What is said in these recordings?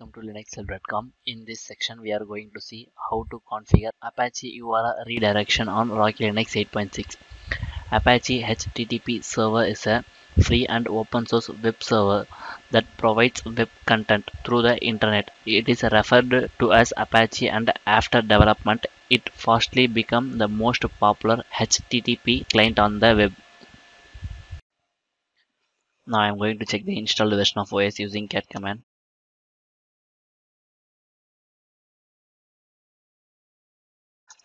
welcome to linuxhelp.com. In this section we are going to see how to configure Apache URL redirection on Rocky Linux 8.6. Apache HTTP server is a free and open source web server that provides web content through the internet. It is referred to as Apache and after development it fastly became the most popular HTTP client on the web. Now I am going to check the installed version of OS using cat command.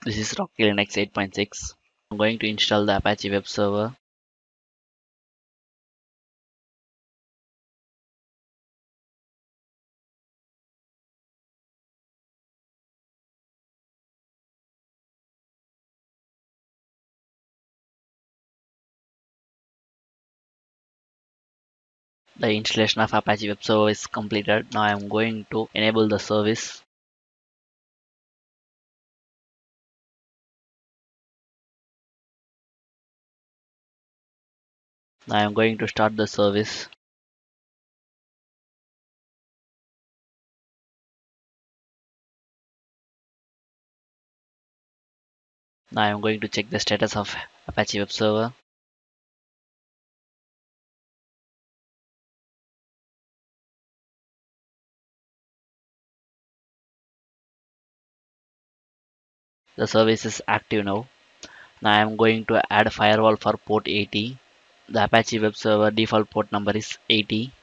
This is Rocky Linux 8.6. I'm going to install the Apache web server. The installation of Apache web server is completed. Now I am going to enable the service. Now I am going to start the service. Now I am going to check the status of Apache web server. The service is active now. Now I am going to add firewall for port 80. The Apache web server default port number is 80.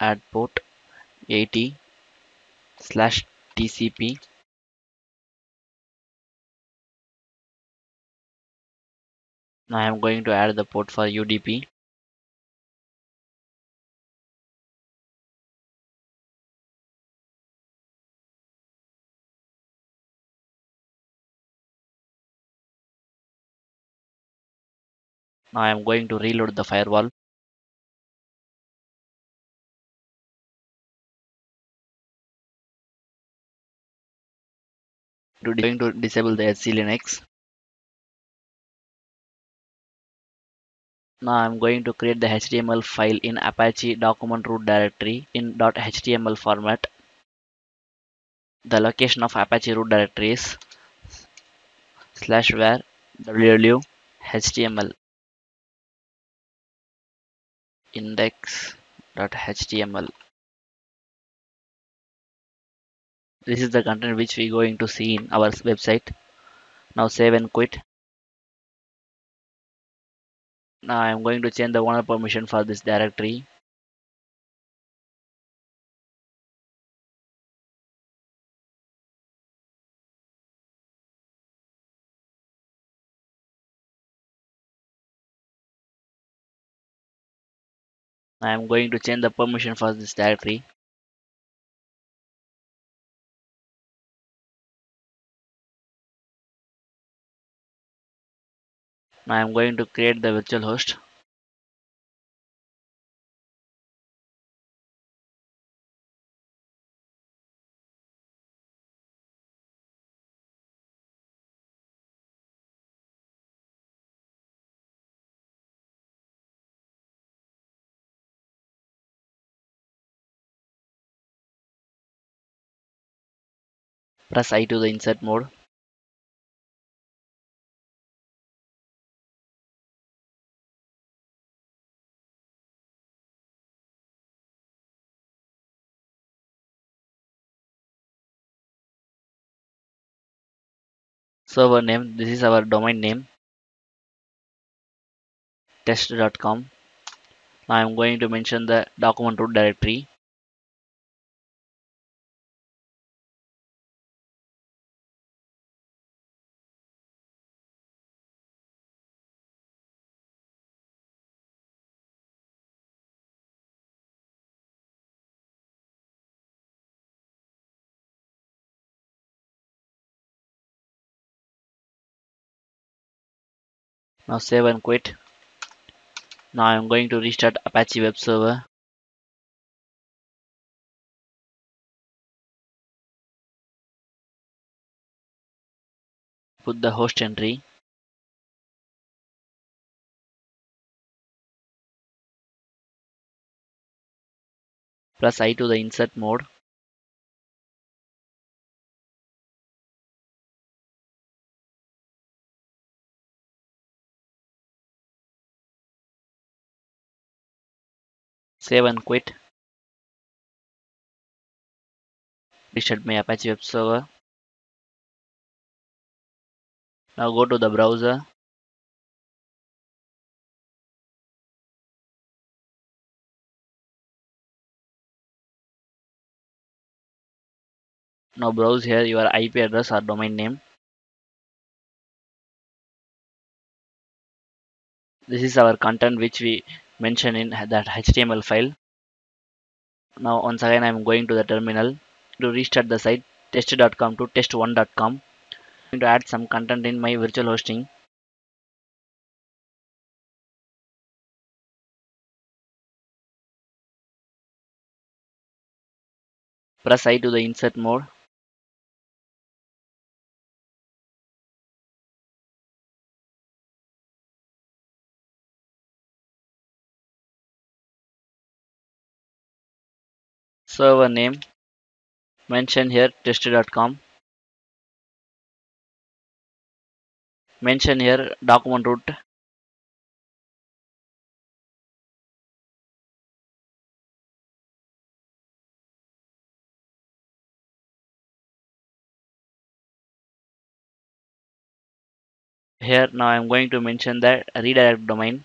Add port 80 slash TCP Now I am going to add the port for UDP. Now I am going to reload the firewall. To going to disable the SC Linux. Now I'm going to create the HTML file in Apache document root directory in .html format. The location of Apache root directory is slash var www html index.html this is the content which we going to see in our website. Now save and quit. Now I am going to change the owner permission for this directory I am going to change the permission for this directory. I am going to create the virtual host press I to the insert mode. Server name this is our domain name test.com now I'm going to mention the document root directory now save and quit. Now I'm going to restart Apache web server. Put the host entry. Plus I to the insert mode. Save and quit. Restart my Apache web server. Now go to the browser. Now browse here your IP address or domain name. This is our content which we mention in that HTML file. Now once again I am going to the terminal to restart the site test.com to test1.com. I'm going to add some content in my virtual hosting. Press I to the insert mode. Server name mention here test.com mention here document root. Here now I'm going to mention that redirect domain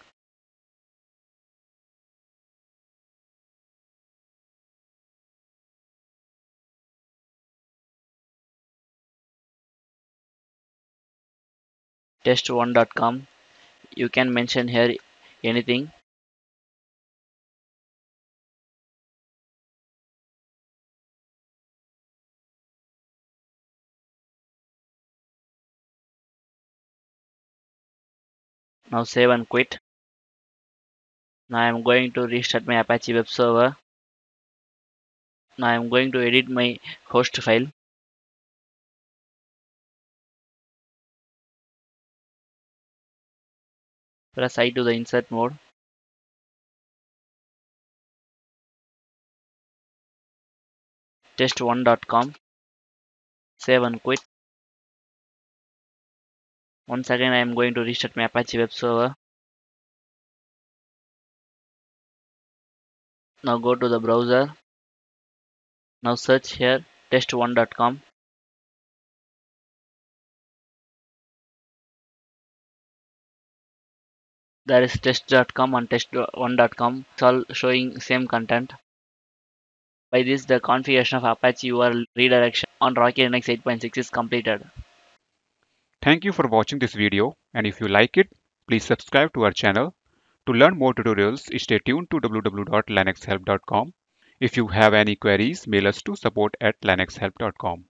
test1.com you can mention here anything. Now save and quit. Now I am going to restart my Apache web server. Now I am going to edit my host file press I to the insert mode. test1.com save and quit. Once again I am going to restart my Apache web server. Now go to the browser. Now search here test1.com there is test.com and test1.com it's all showing same content by this the configuration of apache url redirection on rocky linux 8.6 is completed Thank you for watching this video and if you like it, please subscribe to our channel. To learn more tutorials, stay tuned to www.linuxhelp.com. If you have any queries, mail us to support at linuxhelp.com.